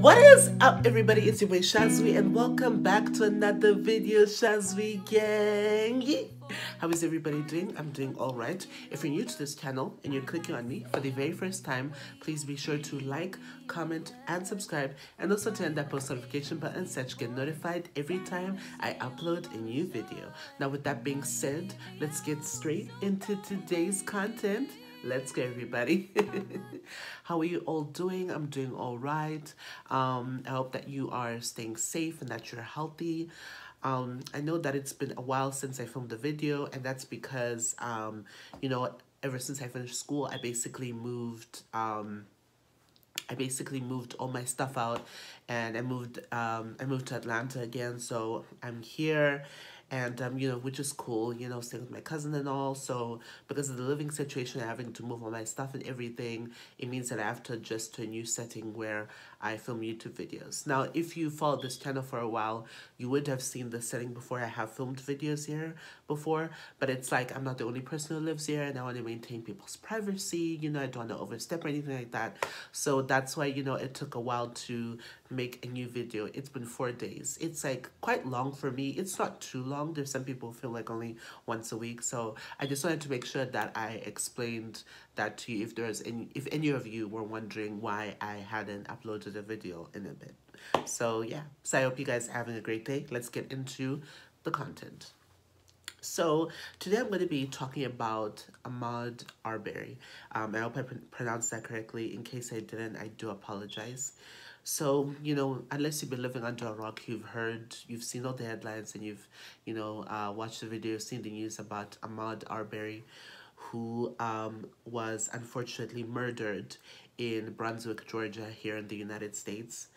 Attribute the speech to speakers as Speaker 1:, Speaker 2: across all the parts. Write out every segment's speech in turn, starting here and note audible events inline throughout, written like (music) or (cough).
Speaker 1: What is up everybody? It's your boy Shazwi and welcome back to another video Shazwi gang. How is everybody doing? I'm doing alright. If you're new to this channel and you're clicking on me for the very first time, please be sure to like, comment and subscribe and also turn that post notification button so that you get notified every time I upload a new video. Now with that being said, let's get straight into today's content. Let's go, everybody. (laughs) How are you all doing? I'm doing all right. Um, I hope that you are staying safe and that you're healthy. Um, I know that it's been a while since I filmed the video, and that's because, um, you know, ever since I finished school, I basically moved. Um, I basically moved all my stuff out, and I moved. Um, I moved to Atlanta again, so I'm here and um, you know, which is cool, you know, staying with my cousin and all. So because of the living situation, having to move all my stuff and everything, it means that I have to adjust to a new setting where I film YouTube videos. Now, if you followed this channel for a while, you would have seen the setting before. I have filmed videos here before, but it's like I'm not the only person who lives here and I want to maintain people's privacy. You know, I don't want to overstep or anything like that. So that's why, you know, it took a while to make a new video. It's been four days. It's like quite long for me. It's not too long. There's some people feel like only once a week. So I just wanted to make sure that I explained that to you if there's any if any of you were wondering why I hadn't uploaded a video in a bit. So yeah. So I hope you guys are having a great day. Let's get into the content. So today I'm going to be talking about Ahmaud Arbery. Um, I hope I pr pronounced that correctly. In case I didn't, I do apologize. So, you know, unless you've been living under a rock, you've heard, you've seen all the headlines and you've, you know, uh, watched the video, seen the news about Ahmaud Arbery, who um, was unfortunately murdered in Brunswick, Georgia, here in the United States.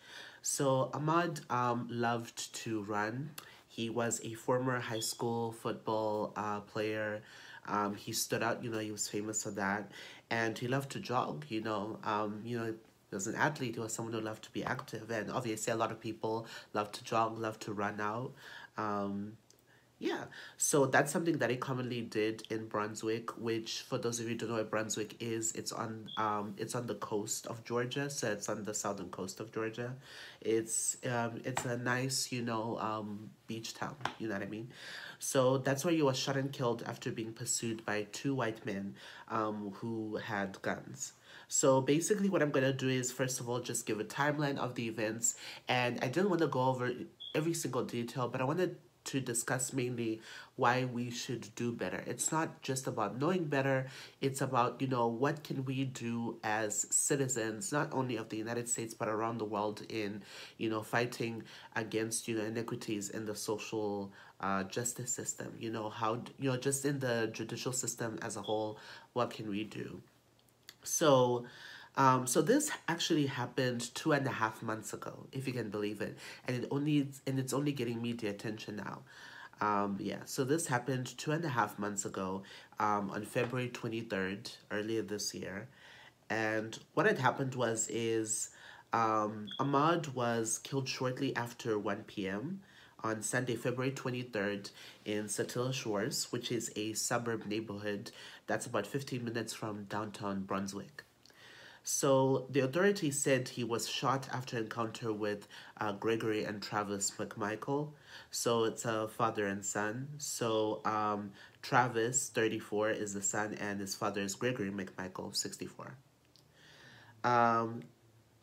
Speaker 1: So Ahmaud um, loved to run. He was a former high school football uh, player. Um, he stood out, you know, he was famous for that. And he loved to jog, you know, um, you know, he was an athlete, he was someone who loved to be active. And obviously a lot of people love to jog, love to run out. Um, yeah, so that's something that he commonly did in Brunswick, which for those of you who don't know what Brunswick is, it's on um it's on the coast of Georgia, so it's on the southern coast of Georgia. It's um it's a nice, you know, um beach town, you know what I mean? So that's where he was shot and killed after being pursued by two white men um who had guns. So basically what I'm going to do is first of all just give a timeline of the events and I didn't want to go over every single detail but I wanted to discuss mainly why we should do better. It's not just about knowing better, it's about, you know, what can we do as citizens, not only of the United States, but around the world in, you know, fighting against, you know, inequities in the social uh, justice system, you know, how, you know, just in the judicial system as a whole, what can we do? So, um, so this actually happened two and a half months ago, if you can believe it, and it only and it's only getting media attention now. Um, yeah, so this happened two and a half months ago, um, on February twenty third, earlier this year, and what had happened was is, um, Ahmaud was killed shortly after one p.m. on Sunday, February twenty third, in Satilla Shores, which is a suburb neighborhood that's about fifteen minutes from downtown Brunswick. So the authorities said he was shot after encounter with uh, Gregory and Travis McMichael. So it's a father and son. So um, Travis, 34, is the son, and his father is Gregory McMichael, 64. Um,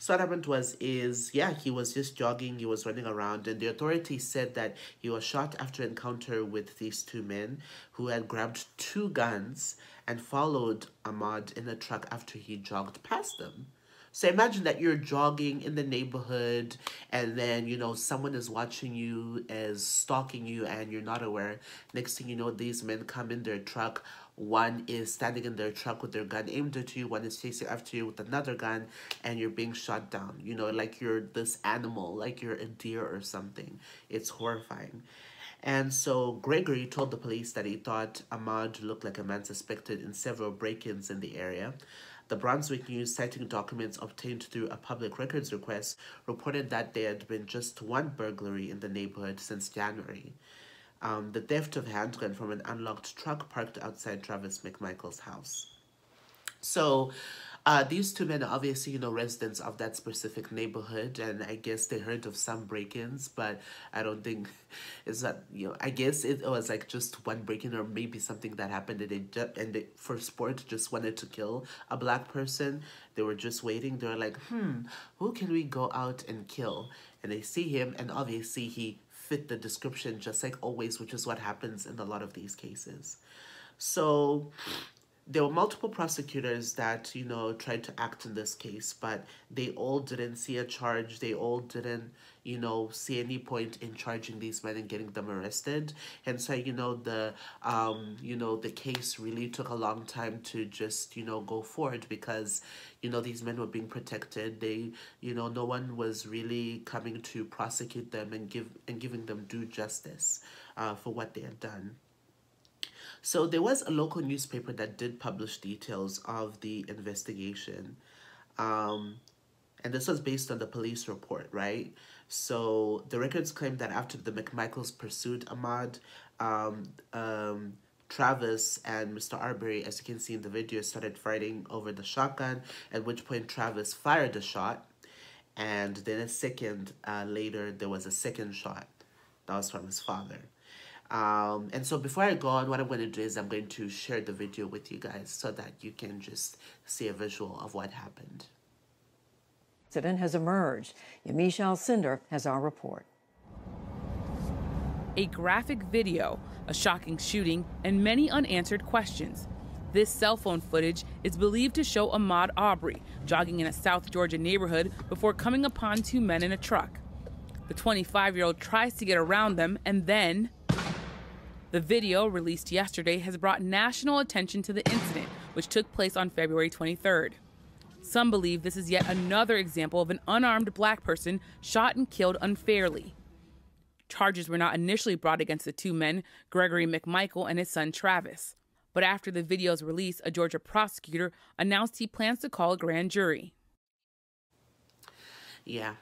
Speaker 1: so what happened was is yeah he was just jogging he was running around and the authorities said that he was shot after encounter with these two men who had grabbed two guns and followed Ahmaud in a truck after he jogged past them. So imagine that you're jogging in the neighborhood and then, you know, someone is watching you, is stalking you and you're not aware. Next thing you know, these men come in their truck. One is standing in their truck with their gun aimed at you. One is chasing after you with another gun and you're being shot down. You know, like you're this animal, like you're a deer or something. It's horrifying. And so Gregory told the police that he thought Ahmaud looked like a man suspected in several break-ins in the area. The Brunswick News, citing documents obtained through a public records request, reported that there had been just one burglary in the neighborhood since January. Um, the theft of handgun from an unlocked truck parked outside Travis McMichael's house. So, Uh, these two men are obviously, you know, residents of that specific neighborhood, and I guess they heard of some break-ins, but I don't think (laughs) it's that, you know, I guess it was like just one break-in or maybe something that happened and they, just, and they, for sport, just wanted to kill a black person. They were just waiting. They were like, hmm, who can we go out and kill? And they see him, and obviously he fit the description just like always, which is what happens in a lot of these cases. So there were multiple prosecutors that, you know, tried to act in this case, but they all didn't see a charge. They all didn't, you know, see any point in charging these men and getting them arrested. And so, you know, the, um, you know, the case really took a long time to just, you know, go forward because, you know, these men were being protected. They, you know, no one was really coming to prosecute them and give and giving them due justice uh, for what they had done. So there was a local newspaper that did publish details of the investigation. Um, and this was based on the police report, right? So the records claim that after the McMichaels pursued Ahmaud, um, um, Travis and Mr. Arbery, as you can see in the video, started fighting over the shotgun, at which point Travis fired the shot. And then a second uh, later, there was a second shot. That was from his father. Um, and so before I go on, what I'm going to do is I'm going to share the video with you guys so that you can just see a visual of what happened.
Speaker 2: Incident has emerged. Yamiche Alcindor has our report.
Speaker 3: A graphic video, a shocking shooting, and many unanswered questions. This cell phone footage is believed to show Ahmaud Arbery jogging in a South Georgia neighborhood before coming upon two men in a truck. The 25 year old tries to get around them and then the video, released yesterday, has brought national attention to the incident, which took place on February 23rd. Some believe this is yet another example of an unarmed black person shot and killed unfairly. Charges were not initially brought against the two men, Gregory McMichael and his son Travis. But after the video's release, a Georgia prosecutor announced he plans to call a grand jury.
Speaker 1: Yeah.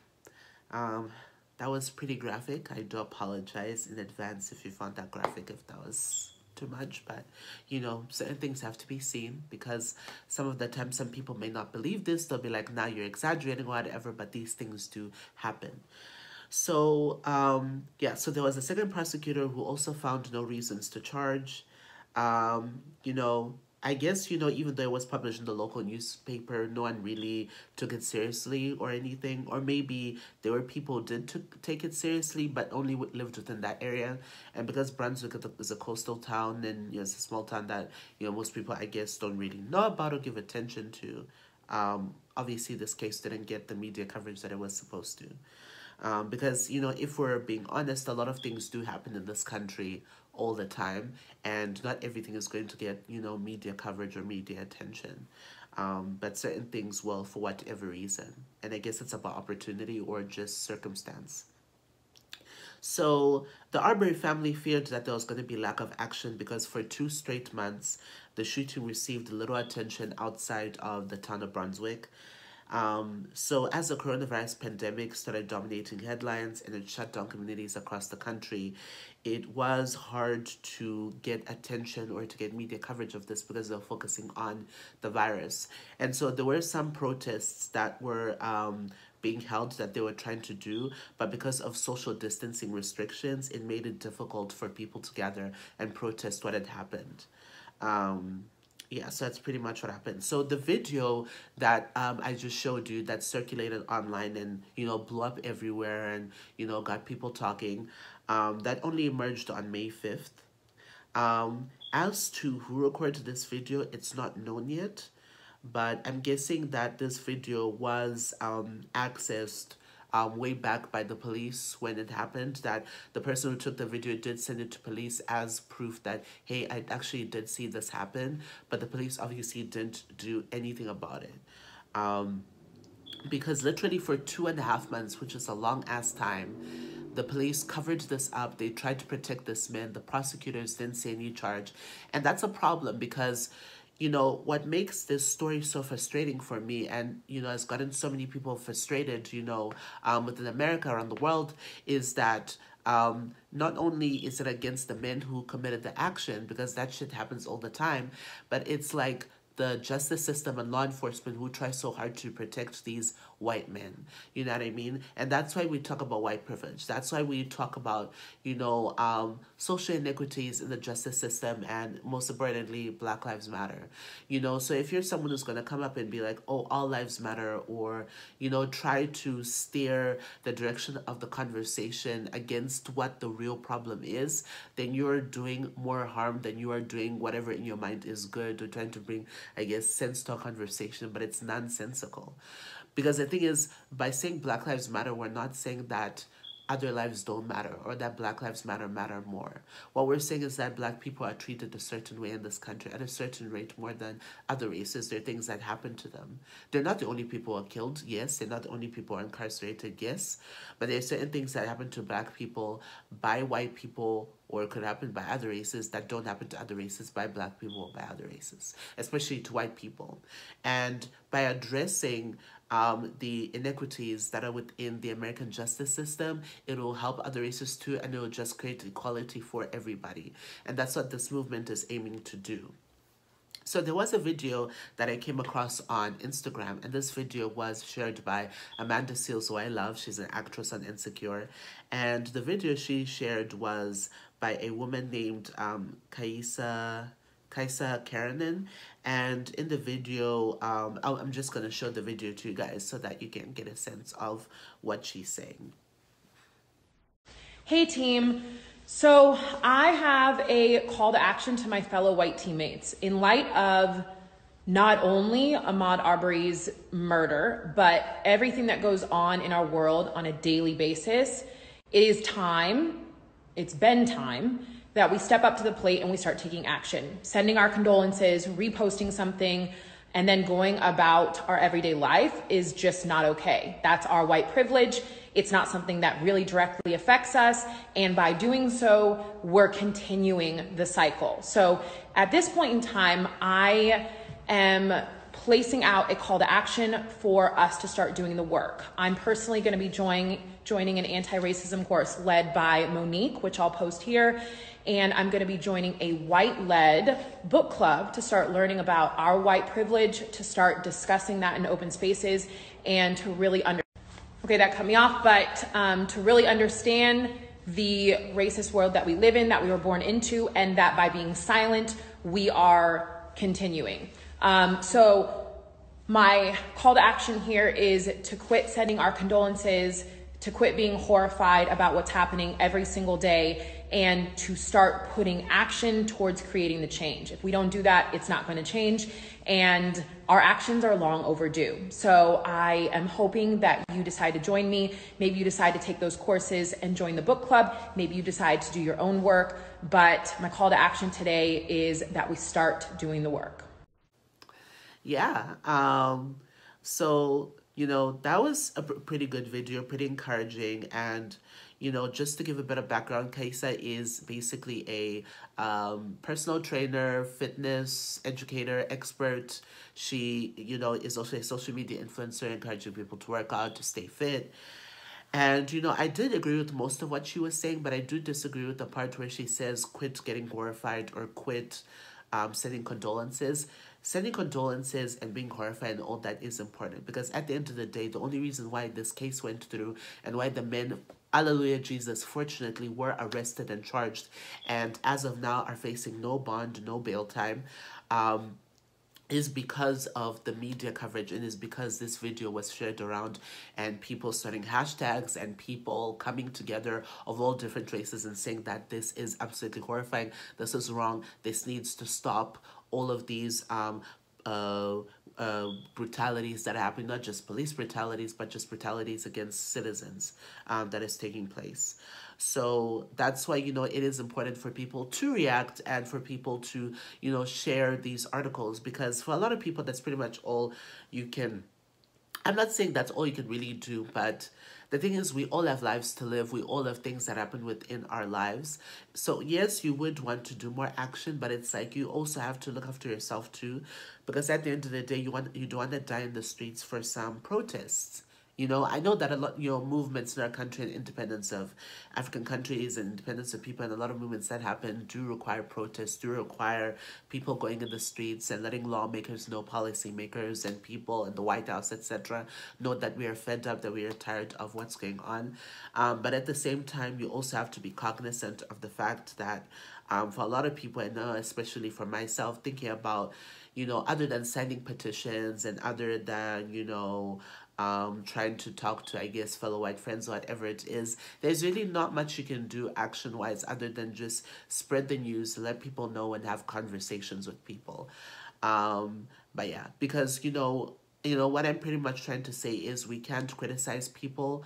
Speaker 1: Um, that was pretty graphic. I do apologize in advance if you found that graphic, if that was too much. But, you know, certain things have to be seen because some of the time some people may not believe this. They'll be like, now nah, you're exaggerating or whatever, but these things do happen. So, um, yeah, so there was a second prosecutor who also found no reasons to charge. Um, you know, I guess, you know, even though it was published in the local newspaper, no one really took it seriously or anything. Or maybe there were people who did took, take it seriously, but only lived within that area. And because Brunswick is a coastal town and you know, it's a small town that, you know, most people, I guess, don't really know about or give attention to. Um, obviously, this case didn't get the media coverage that it was supposed to. Um, because, you know, if we're being honest, a lot of things do happen in this country all the time and not everything is going to get you know media coverage or media attention. Um, but certain things will for whatever reason. And i guess it's about opportunity or just circumstance. So the Arbery family feared that there was going to be lack of action because for two straight months, the shooting received little attention outside of the town of Brunswick. Um, so as the coronavirus pandemic started dominating headlines and it shut down communities across the country, it was hard to get attention or to get media coverage of this because they're focusing on the virus. And so there were some protests that were um, being held that they were trying to do, but because of social distancing restrictions, it made it difficult for people to gather and protest what had happened. Um, yeah, so that's pretty much what happened. So the video that um, I just showed you that circulated online and, you know, blew up everywhere and, you know, got people talking, um, that only emerged on May 5th. Um, as to who recorded this video, it's not known yet, but I'm guessing that this video was um, accessed um, way back by the police when it happened that the person who took the video did send it to police as proof that, hey, I actually did see this happen, but the police obviously didn't do anything about it. Um, because literally for two and a half months, which is a long ass time, the police covered this up. They tried to protect this man. The prosecutors didn't say any charge. And that's a problem because you know, what makes this story so frustrating for me and, you know, has gotten so many people frustrated, you know, um, within America, around the world, is that um, not only is it against the men who committed the action, because that shit happens all the time, but it's like the justice system and law enforcement who try so hard to protect these white men. You know what I mean? And that's why we talk about white privilege. That's why we talk about, you know, um, social inequities in the justice system and most importantly, Black Lives Matter. You know, so if you're someone who's going to come up and be like, oh, all lives matter, or, you know, try to steer the direction of the conversation against what the real problem is, then you're doing more harm than you are doing whatever in your mind is good or trying to bring, I guess, sense to a conversation, but it's nonsensical. Because the thing is, by saying Black Lives Matter, we're not saying that other lives don't matter or that black lives matter matter more. What we're saying is that black people are treated a certain way in this country at a certain rate more than other races. There are things that happen to them. They're not the only people who are killed yes. They're not the only people who are incarcerated yes. But there are certain things that happen to black people by white people or it could happen by other races that don't happen to other races by black people or by other races especially to white people. And by addressing um, the inequities that are within the American justice system. It will help other races too, and it will just create equality for everybody. And that's what this movement is aiming to do. So there was a video that I came across on Instagram, and this video was shared by Amanda Seales, who I love. She's an actress on Insecure. And the video she shared was by a woman named um, Kaisa Kaisa Keranen And in the video, um, I'm just going to show the video to you guys so that you can get a sense of what she's saying.
Speaker 4: Hey team. So I have a call to action to my fellow white teammates in light of not only Ahmaud Arbery's murder, but everything that goes on in our world on a daily basis. It is time, it's been time that we step up to the plate and we start taking action, sending our condolences, reposting something, and then going about our everyday life is just not okay. That's our white privilege. It's not something that really directly affects us. And by doing so, we're continuing the cycle. So at this point in time, I am placing out a call to action for us to start doing the work. I'm personally going to be joining joining an anti-racism course led by Monique, which I'll post here and I'm going to be joining a white led book club to start learning about our white privilege, to start discussing that in open spaces, and to really understand. Okay, that cut me off, but um, to really understand the racist world that we live in, that we were born into, and that by being silent, we are continuing. Um, so, my call to action here is to quit sending our condolences, to quit being horrified about what's happening every single day, and to start putting action towards creating the change. If we don't do that, it's not going to change. And our actions are long overdue. So I am hoping that you decide to join me. Maybe you decide to take those courses and join the book club. Maybe you decide to do your own work. But my call to action today is that we start doing the work.
Speaker 1: Yeah. Um, so, you know, that was a pretty good video, pretty encouraging. And, you know, just to give a bit of background, Kaisa is basically a um, personal trainer, fitness educator, expert. She, you know, is also a social media influencer, encouraging people to work out, to stay fit. And, you know, I did agree with most of what she was saying, but I do disagree with the part where she says quit getting horrified or quit um, sending condolences sending condolences and being horrified and all that is important because at the end of the day, the only reason why this case went through and why the men Alleluia Jesus, fortunately, were arrested and charged, and as of now are facing no bond, no bail time. Um, is because of the media coverage. And is because this video was shared around and people starting hashtags and people coming together of all different races and saying that this is absolutely horrifying, this is wrong, this needs to stop, all of these um, uh, uh, brutalities that are happening, not just police brutalities, but just brutalities against citizens um, that is taking place. So that's why, you know, it is important for people to react and for people to, you know, share these articles because for a lot of people, that's pretty much all you can. I'm not saying that's all you can really do, but the thing is, we all have lives to live. We all have things that happen within our lives. So, yes, you would want to do more action, but it's like you also have to look after yourself too. Because at the end of the day, you want you don't want to die in the streets for some protests. You know, I know that a lot, you know, movements in our country and independence of African countries and independence of people and a lot of movements that happen do require protests, do require people going in the streets and letting lawmakers know, policymakers and people in the White House, etc., know that we are fed up, that we are tired of what's going on. Um, but at the same time, you also have to be cognizant of the fact that um, for a lot of people, I know, especially for myself, thinking about, you know, other than signing petitions and other than, you know, um, trying to talk to, I guess, fellow white friends, whatever it is, there's really not much you can do action wise other than just spread the news, let people know, and have conversations with people. Um, but yeah, because, you know, you know, what I'm pretty much trying to say is we can't criticize people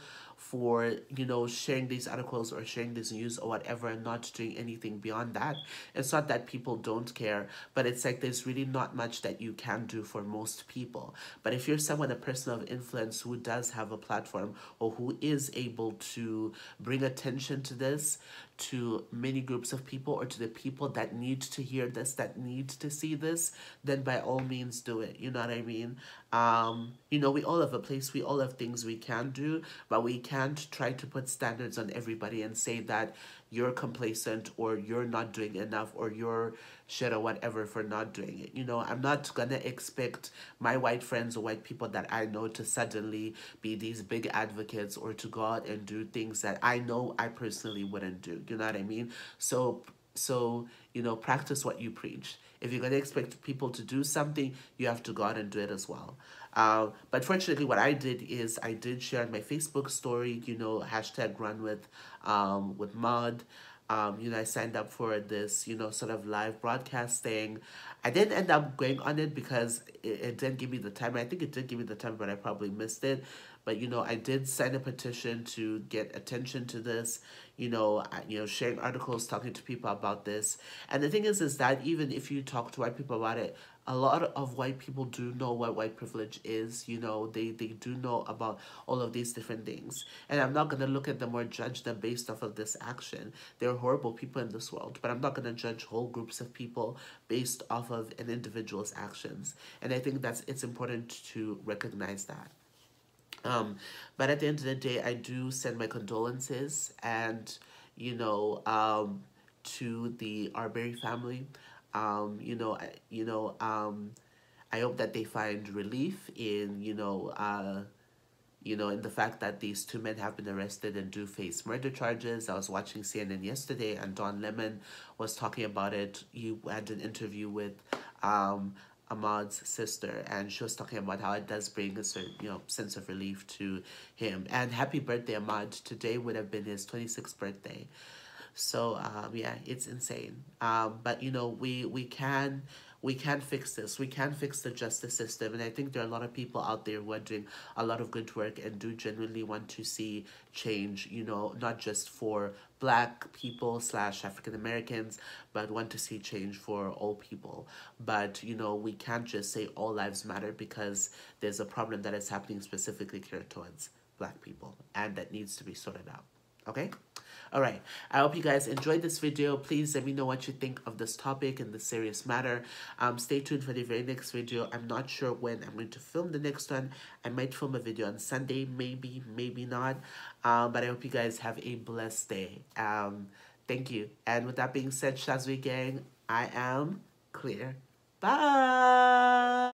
Speaker 1: for you know sharing these articles or sharing this news or whatever and not doing anything beyond that it's not that people don't care but it's like there's really not much that you can do for most people but if you're someone a person of influence who does have a platform or who is able to bring attention to this to many groups of people or to the people that need to hear this, that need to see this, then by all means do it. You know what I mean? Um, you know, we all have a place, we all have things we can do, but we can't try to put standards on everybody and say that you're complacent or you're not doing enough or you're shit or whatever for not doing it. You know, I'm not gonna expect my white friends or white people that I know to suddenly be these big advocates or to go out and do things that I know I personally wouldn't do. You know what I mean? So so, you know, practice what you preach. If you're going to expect people to do something, you have to go out and do it as well. Uh, but fortunately, what I did is I did share on my Facebook story, you know, hashtag run with, um, with Maud. Um, you know, I signed up for this, you know, sort of live broadcasting. I didn't end up going on it because it, it didn't give me the time. I think it did give me the time, but I probably missed it. But you know, I did sign a petition to get attention to this. You know, you know, sharing articles, talking to people about this. And the thing is, is that even if you talk to white people about it, a lot of white people do know what white privilege is. You know they they do know about all of these different things. And i'm not going to look at them or judge them based off of this action. They're horrible people in this world but i'm not going to judge whole groups of people based off of an individual's actions. And i think that's it's important to recognize that um, but at the end of the day, I do send my condolences and, you know, um, to the Arbery family. Um, you know, I, you know, um, I hope that they find relief in, you know, uh, you know, in the fact that these two men have been arrested and do face murder charges. I was watching CNN yesterday and Don Lemon was talking about it. You had an interview with um, Ahmaud's sister, and she was talking about how it does bring a certain, you know, sense of relief to him. And happy birthday, Ahmaud! Today would have been his 26th birthday. So, um, yeah, it's insane. Um, but, you know, we, we can we can fix this. We can fix the justice system. And I think there are a lot of people out there who are doing a lot of good work and do genuinely want to see change, you know, not just for black people slash African Americans, but want to see change for all people. But, you know, we can't just say all lives matter because there's a problem that is happening specifically here towards black people and that needs to be sorted out. Okay? All right. I hope you guys enjoyed this video. Please let me know what you think of this topic and this serious matter. Um, stay tuned for the very next video. I'm not sure when I'm going to film the next one. I might film a video on Sunday, maybe, maybe not. Um, but I hope you guys have a blessed day. Um, thank you. And with that being said, Shazwi Gang, I am clear. Bye.